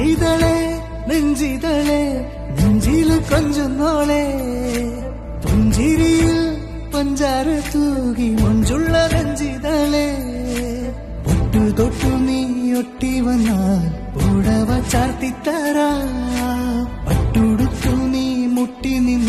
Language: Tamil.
நெஞ்சிதழே நெஞ்சிதழே நெஞ்சில கொஞ்சம் நாளே. புஞ்சிரியில் பஞ்சாறு தூகி மொஞ்சுள்ள நெஞ்சிதழே பொட்டு தொட்டு நீ ஒட்டி வந்தால் புடவ சார்த்தித்தாரா பட்டுடுத்து நீ முட்டி நின்ன